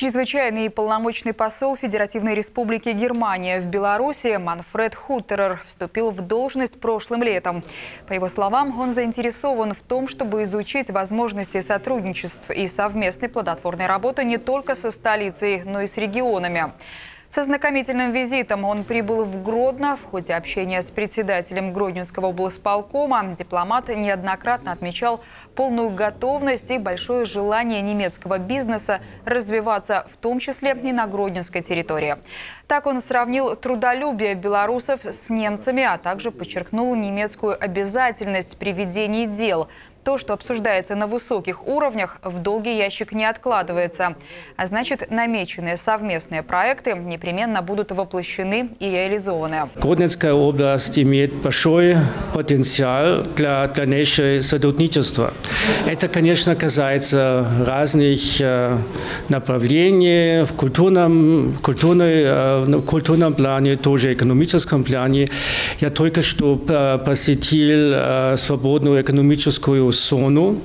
Чрезвычайный и полномочный посол Федеративной Республики Германия в Беларуси Манфред Хуттерер вступил в должность прошлым летом. По его словам, он заинтересован в том, чтобы изучить возможности сотрудничества и совместной плодотворной работы не только со столицей, но и с регионами. Со знакомительным визитом он прибыл в Гродно. В ходе общения с председателем Гродненского облсполкома дипломат неоднократно отмечал полную готовность и большое желание немецкого бизнеса развиваться, в том числе и на Гродненской территории. Так он сравнил трудолюбие белорусов с немцами, а также подчеркнул немецкую обязательность при ведении дел – то, что обсуждается на высоких уровнях, в долгий ящик не откладывается. А значит, намеченные совместные проекты непременно будут воплощены и реализованы. Гродненская область имеет большой потенциал для дальнейшего сотрудничества. Это, конечно, касается разных э, направлений в культурном, культурной, э, в культурном плане, тоже экономическом плане. Я только что э, посетил свободную экономическую Сону.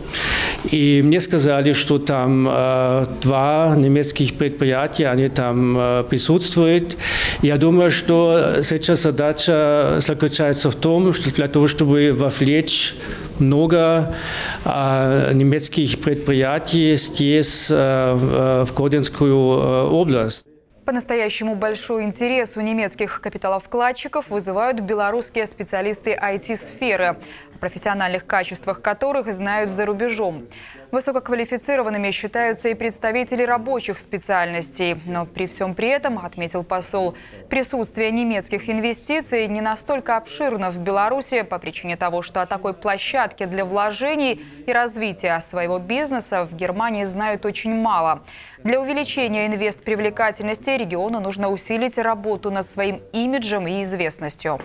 И мне сказали, что там э, два немецких предприятия, они там э, присутствуют. Я думаю, что сейчас задача заключается в том, что для того, чтобы вовлечь много э, немецких предприятий здесь, э, в Кодинскую э, область. По-настоящему большой интерес у немецких капиталовкладчиков вызывают белорусские специалисты IT-сферы, профессиональных качествах которых знают за рубежом. Высококвалифицированными считаются и представители рабочих специальностей. Но при всем при этом, отметил посол, присутствие немецких инвестиций не настолько обширно в Беларуси по причине того, что о такой площадке для вложений и развития своего бизнеса в Германии знают очень мало. Для увеличения инвест-привлекательности региону нужно усилить работу над своим имиджем и известностью.